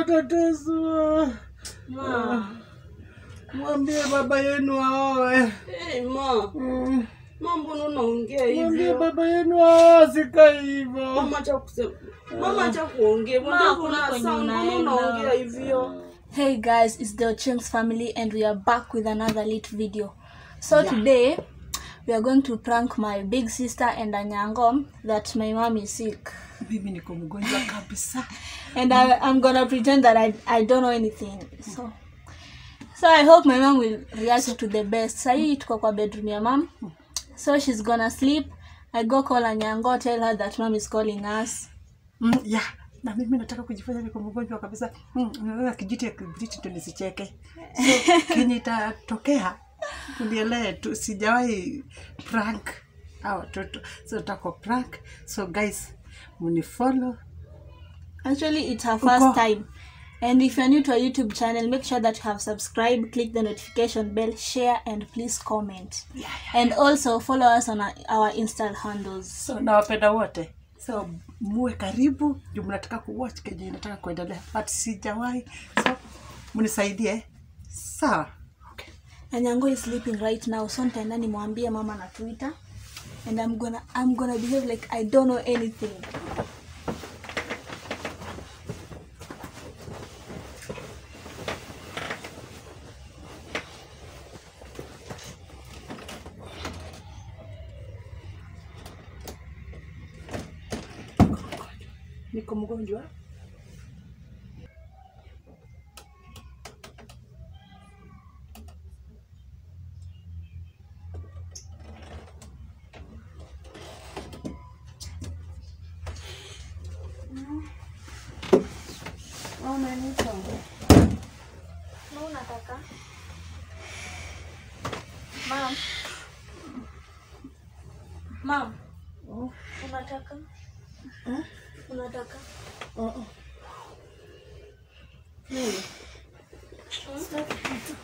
watateswa. Mwambie baba yenu aoe. Hey, ma. Mm. Mwambie baba yenu aoe, sika hivyo. Mama kusema. Kuongea. Mbona unaongea hivyo? Hey guys, it's the Ochengs family and we are back with another lit video. So today we are going to prank my big sister and Anyango that my mom is sick. Mimi niko mgonjwa kabisa. And I, I'm gonna pretend that I, I don't know anything. So so I hope my mom will react to the best. sahii tuko kwa bedroom ya mom. So she's gonna sleep. I go call Anyango, tell her that mom is calling us. Mm, yeah na mimi nataka kujifanya niko mgonjwa kabisa. Mm, kijiti ya kibiriti nisicheke. So kenye itatokea unielewe tu, sijawahi prank a watoto, so tako prank. So guys, munifollow Actually, it's her first Uko. time. And if you're new to our YouTube channel, make sure that you have subscribed, click the notification bell, share, and please comment. And also follow us on our, our Insta handles. so nawapenda wote so muwe karibu juu mnataka kuwatch kenye inataka kuendelea but sijawahi so mnisaidie sawa. Anyango is sleeping right now, so nitaenda nimwambie mama na Twitter. And I'm gonna I'm gonna behave like I don't know anything. niko mgonjwa Mom. Mom. Unataka? Unataka? Uh-uh. Nini? Sitaki kitu.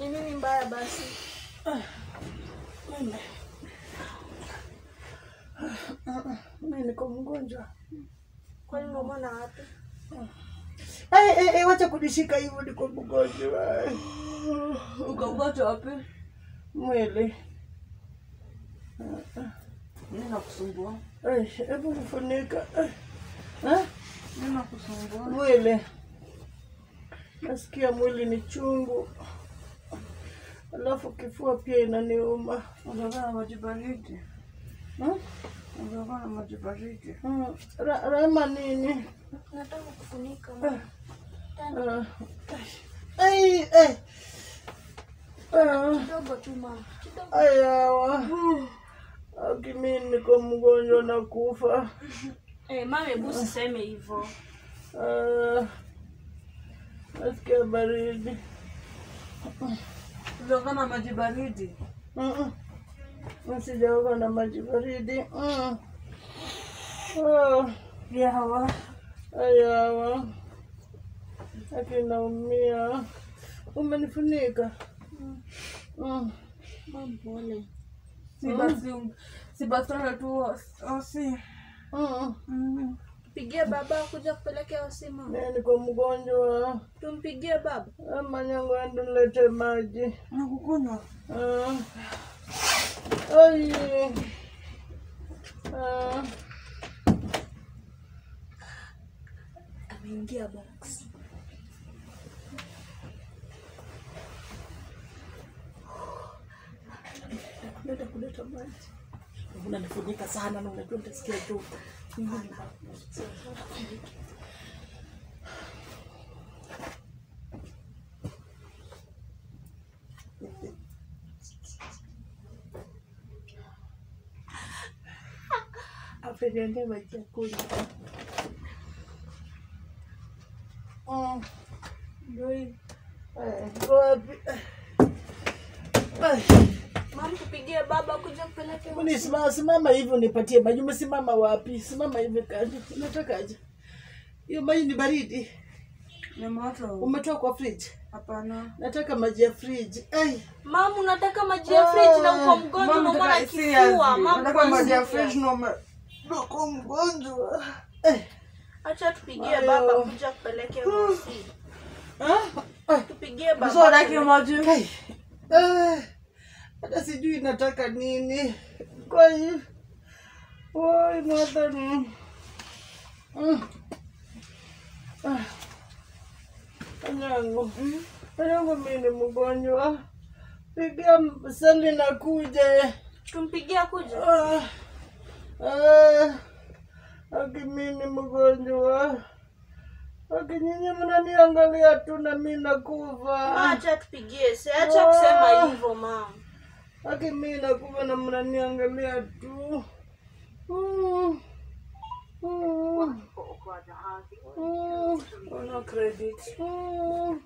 Ni nini mbaya basi? Mimi. Uh-uh. Mimi niko mgonjwa Kwani unaumwa wapi? Hey, kunishika hivyo, niko mgonjwa Ukaugata wapi? mwili. Nini nakusumbua? Ay, Hebu kufunika. Eh? Nini nakusumbua? mwili nasikia mwili ni chungu alafu kifua pia inaniuma Unataka na maji baridi? Hmm? Unataka maji baridi? Hmm. Rama nini Nataka kufunika. Mama. Kidogo. ayawa akimi niko mgonjwa na kufa Eh, mama hebu usiseme hivyo. Ah, nasikia baridi Unaoga na maji baridi? Mm-mm. sijaoga na maji baridi Mm. Yawa. Ayawa, aki naumia. Umenifunika mm. Mama. Si basi wewe tu osi. Pigia Mm. Baba kuja kupelekea. Mimi niko mgonjwa, Tumpigie baba. ama nyango endo nilete maji. Nakukunywa. Ah. Ai. Ah. Ameingia box. Leta kuleta maji. Unanifunika sana na unajua nitasikia joto. Apeniambia maji ya kunywa. Oh, Ndio. Eh, wapi? Ai. Baba kuja Mbona simama simama hivyo nipatie maji. Umesimama wapi? Simama hivi kando. Unatakaje? Hiyo maji ni baridi. Ni moto. Umetoa kwa fridge? Hapana. Nataka maji ya fridge. Ai. Mama unataka maji ya fridge na uko mgonjwa Mama, na kifua. Mama Nataka maji ya fridge na Niko mgonjwa. Eh. acha tupigie baba kuja kupeleke hospitali. Ah, tupigie baba unataka maji? Eh, hata sijui nataka nini kwa hiyo oi mother mm. anyangu anyangu, Anyango. Anyango mimi ni mgonjwa. Pigia sali na kuje. tumpigia kuja Ah. Ah. Aki mimi ni mgonjwa. Aki nyinyi mnaniangalia tu na mimi nakufa. Acha tupigie acha kusema hivyo mama Aki mimi nakufa na mnaniangalia tu. Oh. Oh. Oh. No credit. Oh.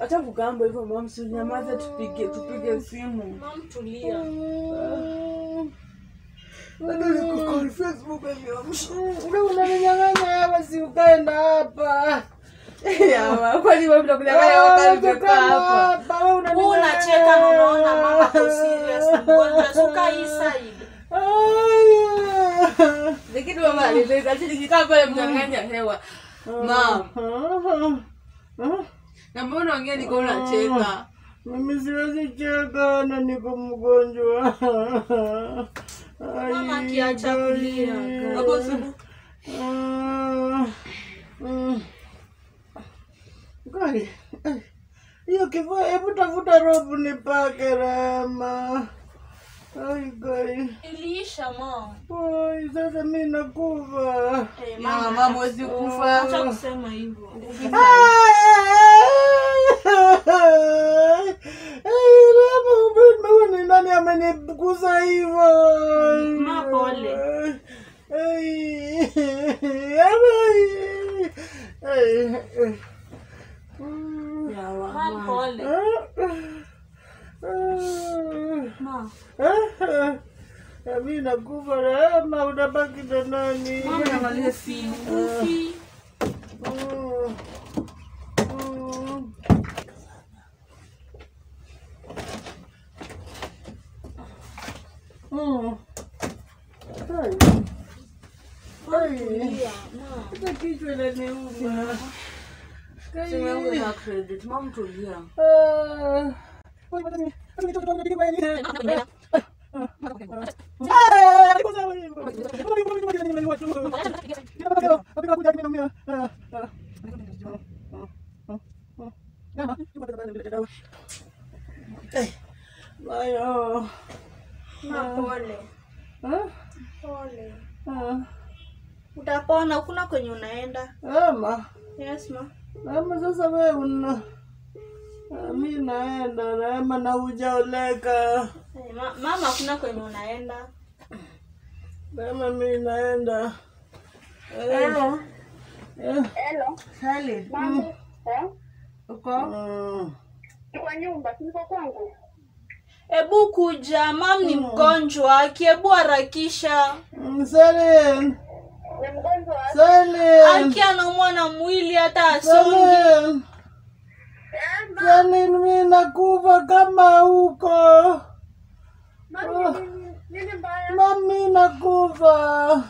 Acha kugamba hivyo mom, si nyamaza tupige tupige simu. mam tulia unaninyang'anya hapa si ukaenda hapa Yawa, kwani wewe unakunyang'anya wakati hapa? huu unacheka unaona mama mgonjwa hii side Lakini mama aliweza nikikaa pale mnyang'anya hewa. Mama, na mbona ongea niko unacheka? mimi siwezi cheka na niko mgonjwa. Mama kiacha kulia. Hapo simu. Eh, hiyo kifua, hebu tafuta robu nipake Rema. Gai. iliisha mama Oi, sasa mi nakufa. Eh, Mama, mama mama huwezi kufa. acha kusema hivyo ni nani ameniguza hivyo? Ma, pole. Hey, hey, hey, ai. Yawa, mam mama. pole ma Mi nakufa Rehema, unabaki na nani? Mama, naangalia simu. Ufi. Mm. Mm. Mm. Hai. Hai. Tulia, ma. Hata kichwa inaniuma. Simu yangu ina credit. Mama, tulia. Ah. Kwenye unaenda Mama, mimi naenda. Hello. Eh, Hello. Sally. Mambo. Eh? Uko? mm. Kwa nyumba, niko kwangu. Ebu kuja mam ni mgonjwa akiebu harakisha Mm, Salim, Ni mgonjwa. Salim, aki anaumwa na mwili hata asongi Salim, Eh, ma- Salim, mi nakufa kama huko. Mami, nakufa.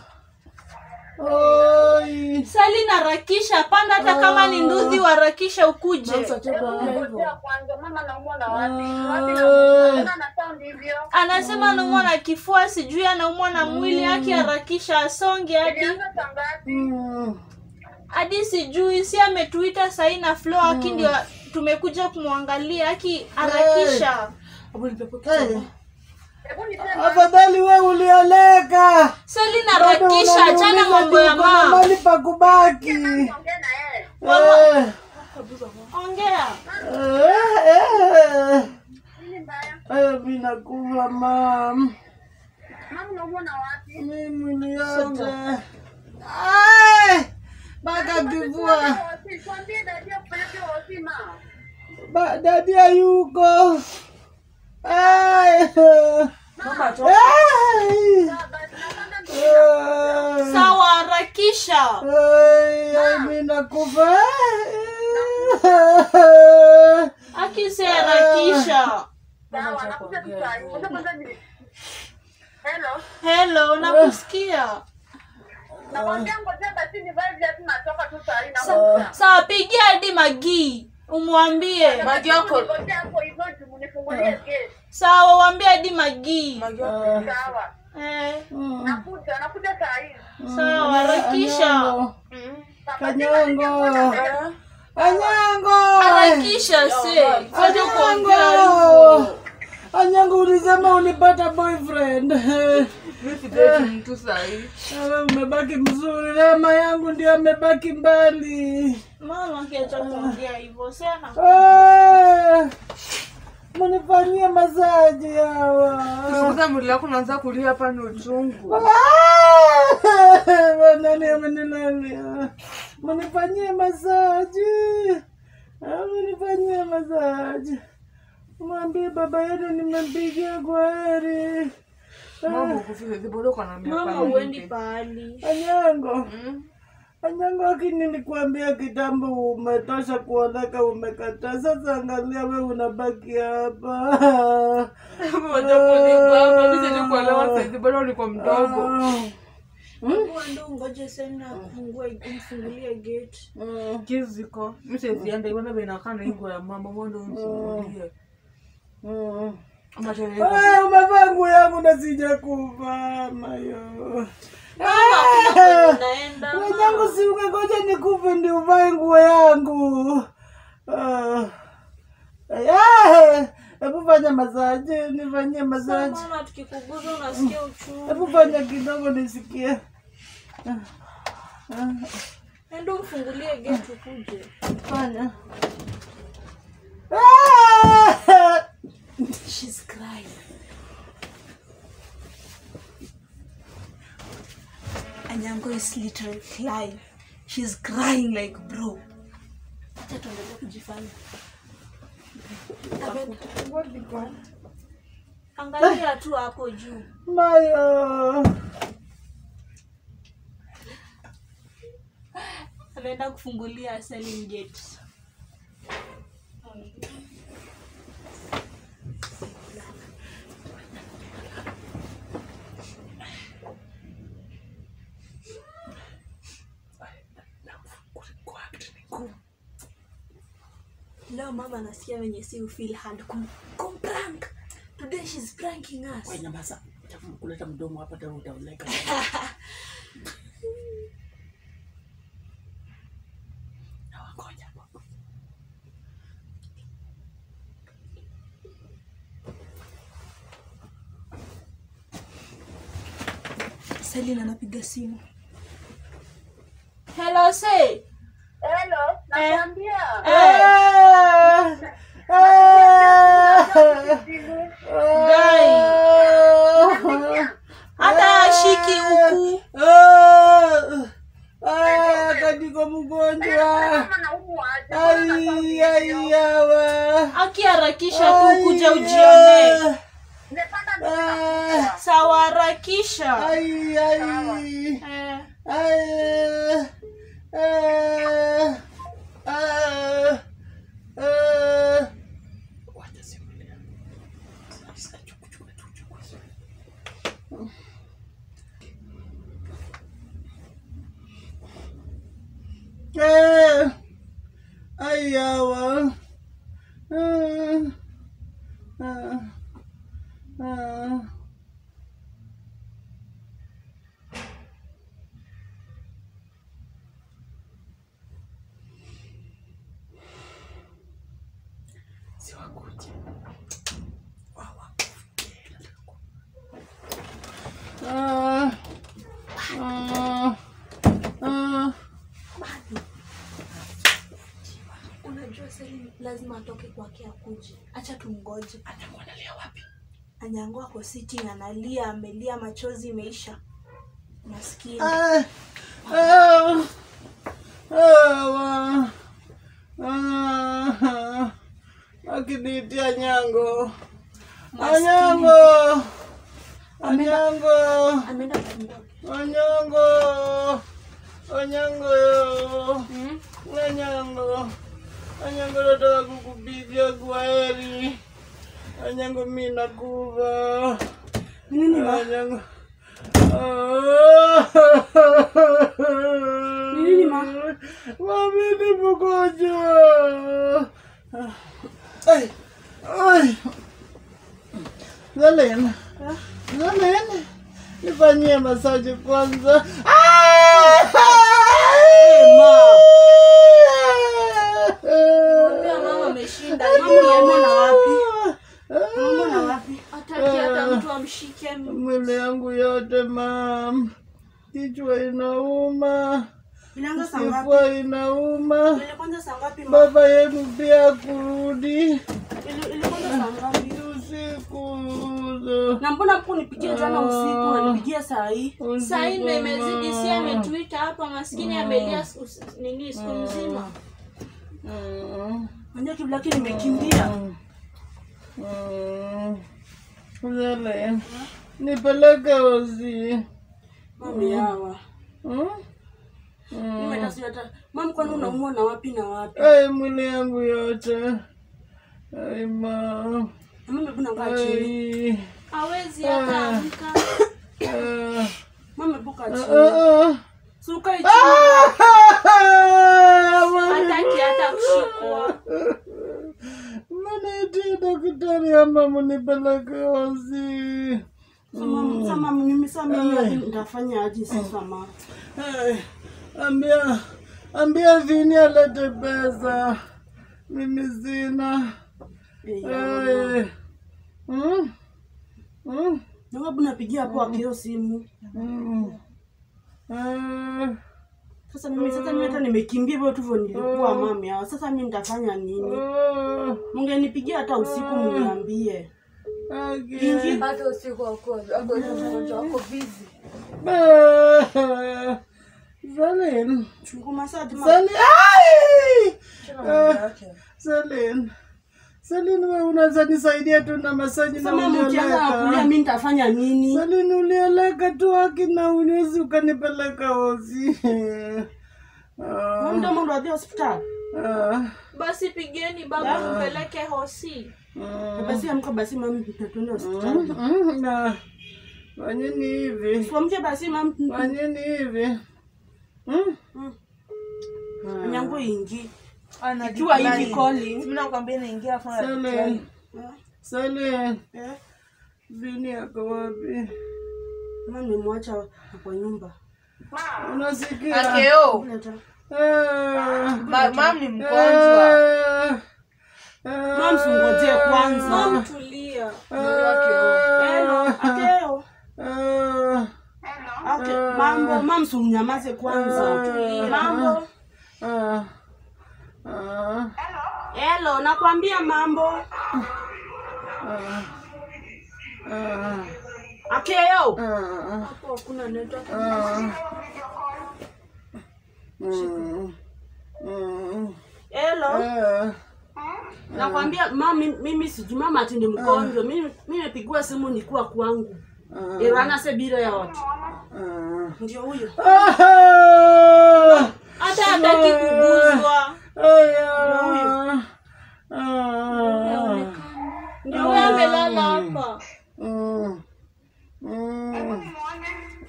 Oi. sali na rakisha, panda hata kama ni nduzi wa rakisha ukuje. Hivyo? anasema anaumwa na kifua sijui anaumwa na mwili aki harakisha asonge hadi hadi sijui si ametuita sahii na flo aki ndio tumekuja kumwangalia aki harakisha Hey, afadhali we ulioleka. sali na rakisha achana mambo ya mama. Mali mahali pa kubaki. ongea na yeye. Eh, ongea eh, eh. Mbaya? Eh, mi nakufa mam. Mama unaona wapi? Mimi niache. Ai! Baka kivua. Ba- dadia hayuko. Ai! Mama, to- Ai! Sawa, harakisha mi nakufa. aki si harakisha helo nakusikia saa pigia hadi magii umwambie Magi yako. Gate. sawa uambie hadi magii Magi yako. Sawa. eh, Nakuja, nakuja saa hii. sawa harakisha Anyango. Kanyango. Anyango. harakisha kuongea Anyango. Anyango ulisema ulipata boyfriend. Mtu sahi. Umebaki mzuri, rema yangu ndio amebaki mbali. mama kiacha kuongea hivyo sana Ah, mazaji masaji hawa. Sikuza mwili wako unaanza kulia hapa ni uchungu. Ah, Nani amenilalia? Munifanyie masaji. Ah, Munifanyie masaji. Mwambie baba yenu nimempigia kwa uendi pahali Anyango. Mm. Anyango lakini nilikuambia kitambo umetosha kuoneka umekataa. Sasa angalia we unabaki hapa. Mdogo. ndo ngoje sena afungue umfungulie gate Kizi ziko. Mimi siwezi enda ibona bena kana ingo ya mama mwendo mfungulie. Umevaa nguo yangu na sijakuvaa mayo. unaenda si ungegoja nikufe ndio uvae nguo yangu. Ah. Eh, Hebu fanya masaji, nifanyie masaji. Hebu fanya kidogo nisikie. endo umfungulie geti ukuje Fanya. Crying Anyango is literally crying. She's crying like bro. Acha tuendelee kujifanya. Angalia tu hapo juu. Mayo. Ameenda kufungulia selling gate. Leo mama anasikia venye si feel hard kum, kum prank. Today she's pranking us. Wewe nyamaza. Chafu kuleta mdomo hapa tena utaoleka. Na wakoja hapo. Selina anapiga simu. Hello, say. Hello, nakwambia. Ah! Ah! Dai. Hata ashiki huku. Ah! Ah, katika mgonjwa. Kama naumwa aje? Ai, ai, yawa. Akiharakisha Ai, ujionee. Ah, Sawa, harakisha. ai, ai. Eh, Ai, ah, ah, ah. Wacha simulia. Sasa chukua, chukua, chukua, chukua. Eh, ai, yawa. Ah, ah, ah. siwakuje Ah, ah, ah. unajua Selina lazima akuje. Acha tumgoje. analia wapi? Anyango ako sitting analia, amelia machozi imeisha. Maskini. Ah, ah, ah, ah, ah, akiniitia Anyango. anyango anyango Ameenda kufungua. anyango anyango anyango anyango nataka kukupigia kwa heri anyango mi nakuva Nini ma? anyango nini, ma? Mami ni mgonjwa. Ai, ai. Zalin. Zalin. Nifanyie masaji kwanza. Mwambia mama ameshinda. Mama na wapi? Mama na wapi? Hataki hata mtu amshike. Mwili yangu yote mam, kichwa inauma, kifua inauma, baba yenu pia kurudi usiku. Na mbona jana usiku unanipigia saa hii? Saa hii ndo imezidi, si ametuita hapa, maskini amelia siku- nini siku mzima. Mm, Unajua tu lakini nimekimbia. mm. Nipeleke ozi. Mami hawa. Mm? Mimi hata hata mami kwani unaumwa na wapi na wapi? Ai, mwili yangu yote. Ai, ma. Na Mimi hebu nakaa chini. Hawezi hata amka. Mama, Mami hebu kaa chini. Ah. Si ukae chini. Hataki hata kushikwa. Mnitie daktari ama mnipeleke hosi. Sama nitafanya aje sasa ma. Ambia ambia Vini alete pesa, mimi sina. Eh, Hey. Mm? Mm? Na napigia hapo akio simu. Mm. Eh. Sasa mimi sasa mimi hata nimekimbia hivyo tu nilikuwa mami hawa. Sasa mimi nitafanya nini? Mungenipigia hata usiku mniambie. Okay. hata usiku wako wako mgonjwa wako busy. Zalen. Zalin. Chungu masaji ma. Zalin. Ai! Ah. Zalin. Zalin, wewe unaweza nisaidia tu na masaji na ulioleka. mimi nitafanya nini? Zalin, ulioleka tu haki na unyuzi ukanipeleka hozi. Mdomo ndo hospitali. Ah. Basi pigeni baba mpeleke hosi. Mm. Basi amka basi mami tutatenda hospitali. Mm. Na fanyeni hivi, Tuamke basi mami. fanyeni hivi. Mm. Nyango ingi. Ana Ikiwa hivi calling. Mimi nakwambia naingia afa. Sale. Sale. Eh? Vini ako wapi? Mama nimwacha kwa nyumba. Unasikia? Akeo. Leta. Ah. Ma- Mam ni mgonjwa. Ah. Ah. Kwanza. Mama tulia. Hello, akeo. Ah. Okay, mambo, mam, msinyamaze kwanza. Mambo. Ah. Ah. Hello, nakwambia mambo. Ah. Ah. Akeo. Ah. Hapo hakuna network. Ah. Mm. Mm. Hello. Ah. Nakwambia mama mimi sijui mama ati ni mgonjwa. Mimi nimepigiwa simu nikuwa kwangu. Irana sebira ya watu. Ah. Ndio huyo. Ah. Hata hataki kuguzwa. Ah. Ndio huyo amelala hapa.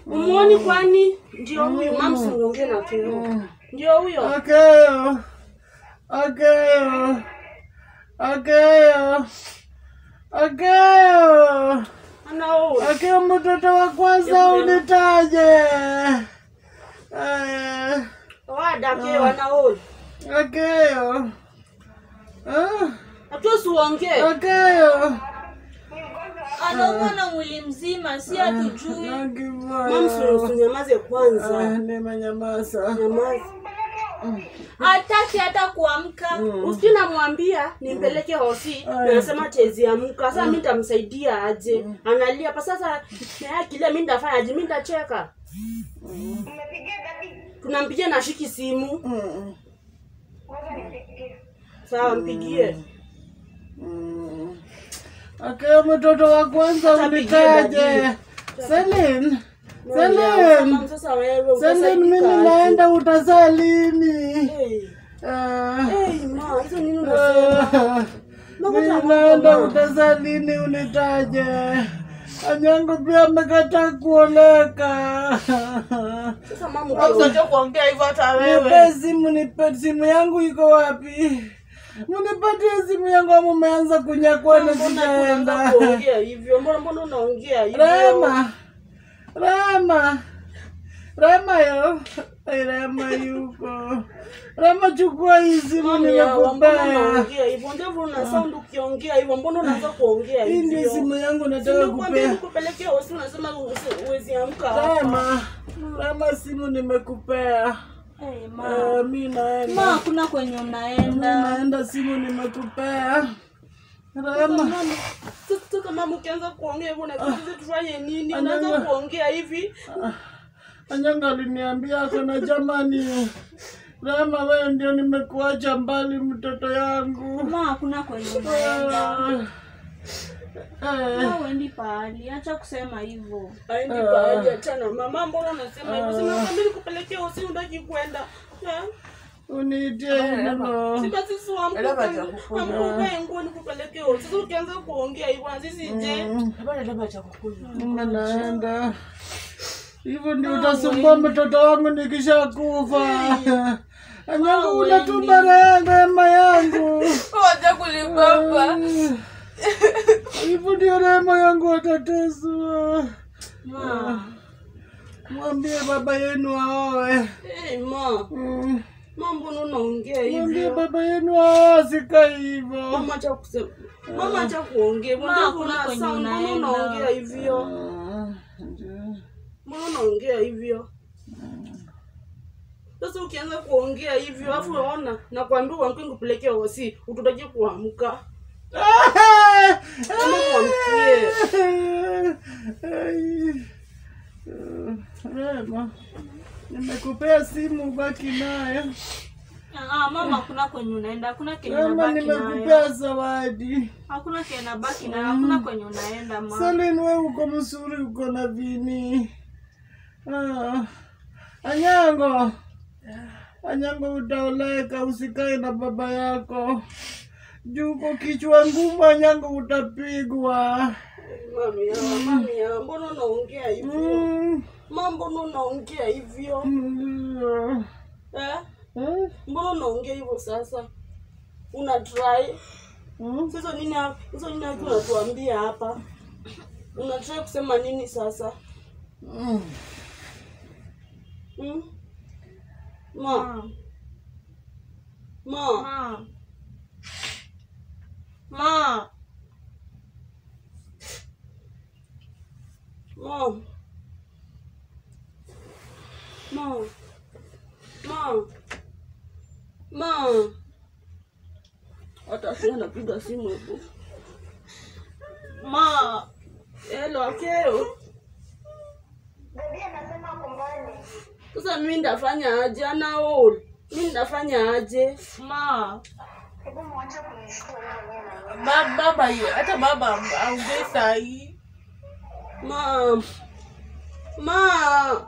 Umuoni kwani? Ndio huyo. Mama msiongee na. Ndio huyo. Akeo. Akeo. Akeo. Akeo. Akeo mtoto wa kwanza unitaje. Akeo. Akeo. Ah. Anaumwa na mwili mzima, si hatujui. Mama usinyamaze kwanza. Nimenyamaza. Nyamaza. Hataki hata kuamka. Usijui namwambia nimpeleke hosi, nasema tezi amka. Sasa mimi nitamsaidia aje? Analia pa sasa, naye akilia mimi nitafanya aje? Mimi nitacheka. Tunampigia na shiki simu. Mm. Sawa, mpigie. Mm. Akeo mtoto wa kwanza unitaje. Selin. Selin, mimi naenda utazaa lini? Ah. unasema? Ah. Mimi naenda utazaa lini unitaje? Anyango pia amekata kuoleka. Sasa mama usiache kuongea hivyo hata Nipe simu, nipe simu yangu iko wapi? Mnipatie simu yangu ama umeanza kunyakua na hivyo? Mbona unaongea hivyo? Rema, Rema, Rama yo, ay Rama yuko. Rama, chukua hizi nimekupea. unaongea hivyo? ndio una sound ukiongea hivyo. Mbona unaanza kuongea Hii ndio hivyo? simu yangu nataka kupea. nikupelekea hosi unasema uwezi huwezi amka Rama, Rama, simu nimekupea. Hey, ma. Uh, mi naenda. ma kuna kwenye Mi unaenda naenda, simu nimekupea. Sasa- mama ukianza kuongea hivyo na tufanye nini? Ananga. Unaanza kuongea hivi. Anyanga aliniambia kuna jamani, Rema, wewe ndio nimekuacha mbali, mtoto yangu. ma kuna kwenye unaenda Eh, uendi pahali acha kusema hivyo Aendi pahali achana. Mama mbona unasema hivyo? Sema mimi nikupelekea hosi unataki kwenda. Uniitie mno. Si basi si uamke Elema uvae- cha kukunywa. amka uvae nguo nikupelekee hosi. Sasa ukianza kuongea hivyo na sisi je? Habari ndio cha kukunywa. Naenda hivyo, ndio utasumbua mtoto wangu nikishakufa. anyangu unatumba rehema yangu. Wacha kulibaba. Hivyo ndio rehema yangu watateswa. ma Mwambie baba yenu aoe. hey, ma. Mm. Mama unaongea hivyo. Mwambie baba yenu asika hivyo. Mama acha kusema. Mama acha kuongea. Mbona kuna kwenye sound? Unaongea hivyo? Ah. Mbona unaongea hivyo? Sasa ukianza kuongea hivyo afu unaona nakwambia uamke nikupelekea hosi, ututaje kuamka. Kama kuamkie. Rema, nimekupea simu, baki nayo. Ah, mama hakuna kwenye unaenda hakuna kenye unabaki nayo. Mama nimekupea zawadi. hakuna kenye unabaki nayo hakuna kwenye unaenda mama. Salin, wewe uko mzuri, uko na vini. Ah. Anyango, Anyango, utaoleka, usikae na baba yako juko uko kichwa ngumu. Anyango, utapigwa. Mami mami mbona unaongea hivyo? Mama mbona unaongea hivyo? Eh? Eh? Mbona unaongea hivyo sasa? Una try. Mm. Sasa nini hapa? Sasa nini hapa unatuambia hapa? Una try kusema nini sasa? Mm. Hmm? Ma, ma ma, ma ma ma. Ma. Ma. Ma. Hata si anapiga simu hapo. ma Hello, Akeo. Sasa mimi ndafanya aje? Ana all. Mimi ndafanya aje? ma Ba- Baba hiyo, hata baba aongee saa hii. Ma. Ma.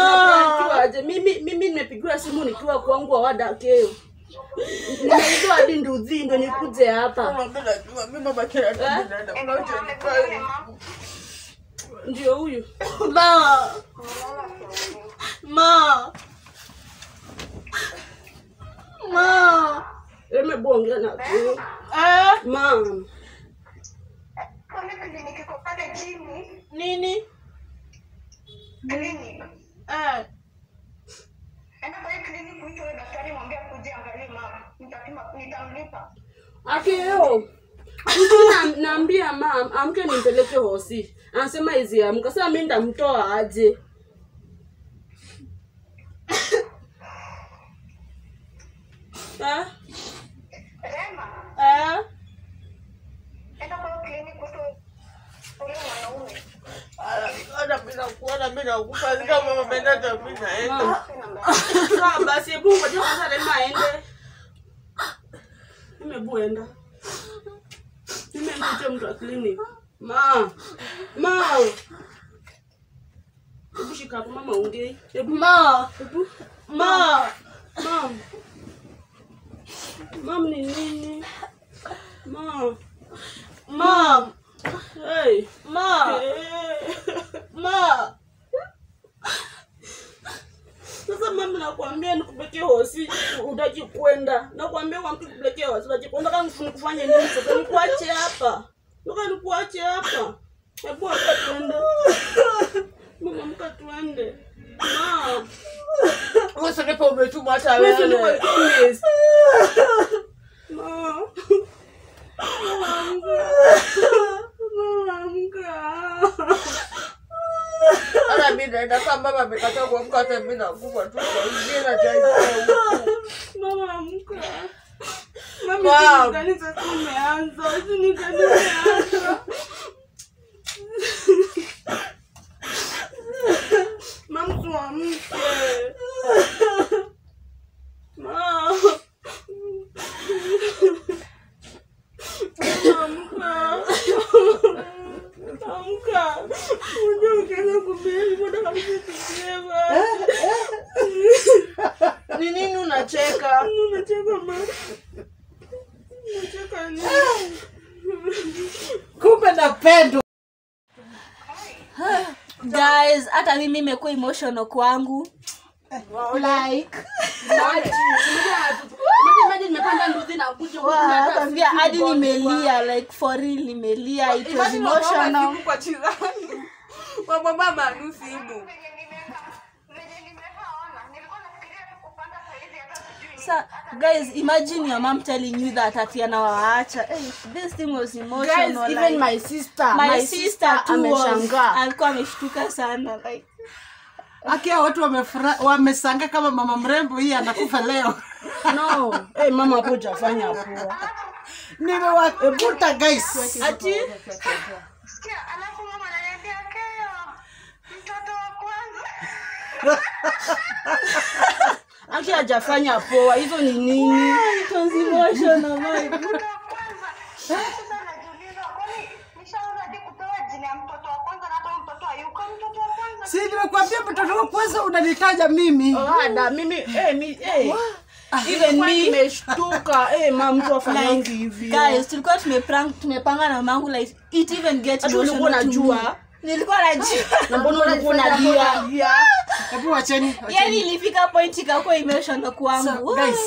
Anyango. Aje. Mimi mimi nimepigiwa simu nikiwa kwangu awada keo. Nimeitwa hadi nduzi ndo nikuje hapa. Mimi mama kila. Unaona nifanye. Ndio huyu. ma ma ma Eme bonge na keo. Eh Mama. nini eh Akeo. Mtu na- naambia mam amke nimpeleke hosi. Anasema hizi amka. Sasa mimi nitamtoa aje? Eh? Mimi nakufa kama mama ameenda mimi naenda. Sawa basi, hebu ngoja kwanza Rema aende. Mimi hebu enda. Mimi mtoto mtu wa clinic. Ma. Ma. Hebu shika hapo mama ongei. Hebu Ma, hebu ma. Mam. Mam ni nini? Ma. Mam. Hey. ma, Eh. Ma. Sasa mama nakwambia nikupelekee hosi utaki kwenda. Nakwambia kwa mtu kupelekea hosi utaki kwenda kama nikufanye nini sasa nikuache hapa. Nuka nikuache hapa. Hebu hapa tuende. Mama mka tuende. Ma. Wewe sasa umetuma hata Wewe si ndio wewe. chemist. Ma. Mama amka. Mama amka. Kama mama amekataa kuamka hata mimi nakufa tu kwa hiyo na jana. Mama amka. Mom. Mama kanisa tumeanza. Ni kanisa. Mama tuamke. Mama. Amka. Amka. Unajua ukianza kubeli mbona kabisa tukieva. Ni nini unacheka? Unacheka ma. Unacheka nini? kumbe napendwa Guys, hata mimi imekuwa emotional kwangu. Siku hadi nimelia like for real nimelia it was emotional. kwa. Mama mama anu simu. Sa, guys, imagine your mom telling you that ati anawaacha. Hey, this thing was emotional. Guys, like, even my sister, my, my sister sister ameshangaa. alikuwa ameshtuka sana like akia watu wamefura- wamesanga kama mama mrembo hii anakufa leo No, hey, mama hapo hujafanya poa. nimewakuta guys ati Sikia, alafu mama ananiambia Keo, mtoto wa kwanza. Aki hajafanya poa. Hizo ni nini? mtoto si nimekuambia mtoto wa kwanza unanitaja mimi Ada, mimi eh mi eh even me imeshtuka eh mama mtu afanyangi hivi. guys tulikuwa tumeprank tumepanga na mangu like it even get Hata ulikuwa emotional to me. unajua? Nilikuwa najua Na mbona ulikuwa unalia? hebu wacheni yani ilifika point ikakuwa emotional So, guys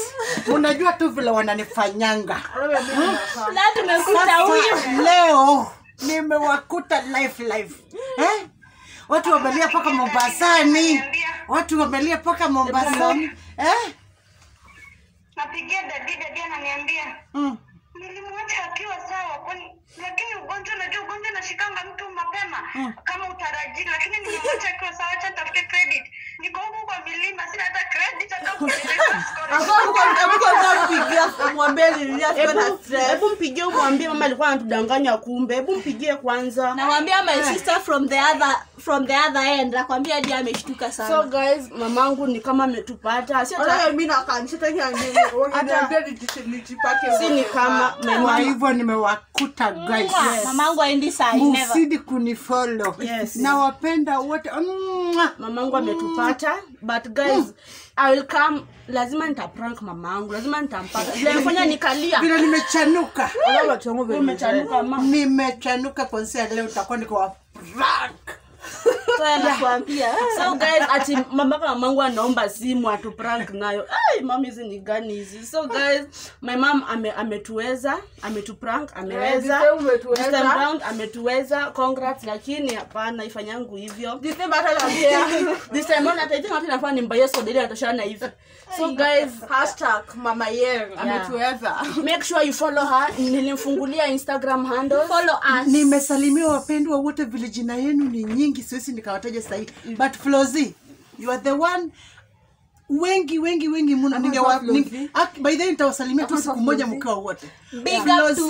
unajua tu vile wananifanyanga. Na tumekuta huyu. leo nimewakuta life life eh? watu wamelia mpaka mombasani. Watu wamelia mpaka mombasani. Eh? Napigia dadi, dadi ananiambia mm. nilimwacha akiwa sawa, kwani lakini ugonjwa, unajua ugonjwa nashikanga mtu mapema kama utarajii, lakini nimemwacha akiwa sawa. Acha tafute credit, niko huku kwa milima sina hata credit Hebu hebu mpigie umwambie mama alikuwa anatudanganya kumbe. Hebu mpigie kwanza. nawambia my sister from the other from the other end nakwambia hadi ameshtuka So sana guys, mamangu ni kama ametupata. Si ni kama mom. hivyo nimewakuta guys mamangu aendi muzidi kunifollow. Yes. nawapenda wote. Mamangu ametupata but guys I will come. Lazima nitaprank mamangu lazima nitampata vile amefanya nikalia vile nimechanuka nimechanuka. kwanzia leo utakuwa niko prank so anakuambia so guys ati mamaka mamangu anaomba simu atuprank nayo. Ai mama hizi ni gani hizi? So guys my mom ame, ametuweza ametuprank ameweza. This time round ametuweza. Congrats lakini hapana ifanyangu hivyo. This time hata nafaa nimbaye soda ili atoshana hivi so guys Hashtag mama Yeng ametuweza. make sure you follow her. Nilimfungulia instagram handle follow us. Nimesalimia wapendwa wote vile jina yenu ni nyingi siwezi nikawataja sahii but flozi you are the one wengi wengi wengi mno. Ningewa ak- by the way nitawasalimia tu siku moja mkiwa wote. Big up to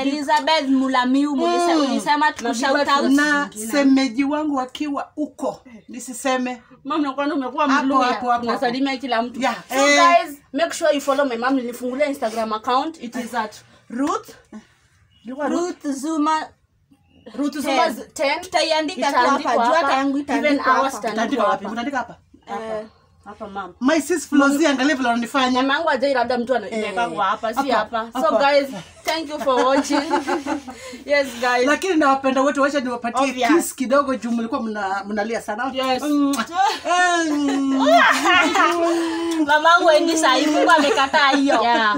elizabeth mulamiu mm. ulisema tukushout out na semeji wangu akiwa uko nisiseme mama, nakuwa nakwambia umekuwa hapo, hapo, kila mtu. Yeah, So eh. guys, make sure you follow my mom. Nilifungulia Instagram account. It is at Ruth. Ruth. ruth zuma Ruth Zuma 10. tutaiandika hapa juu hata hapa. yangu itaandika hapa utaandika hapa. utaandika hapa Eh, hapa mama. my sis flozi angalia vile wananifanya Mama yangu ajai labda mtu anaweka kwa hapa, si hapa. So guys, thank you for watching. yes guys. lakini nawapenda wote wacha niwapatie kiss kidogo juu mlikuwa mna- mnalia sana Yes. Mm. Mm. mamangu endi sahii mungu amekataa hiyo Yeah.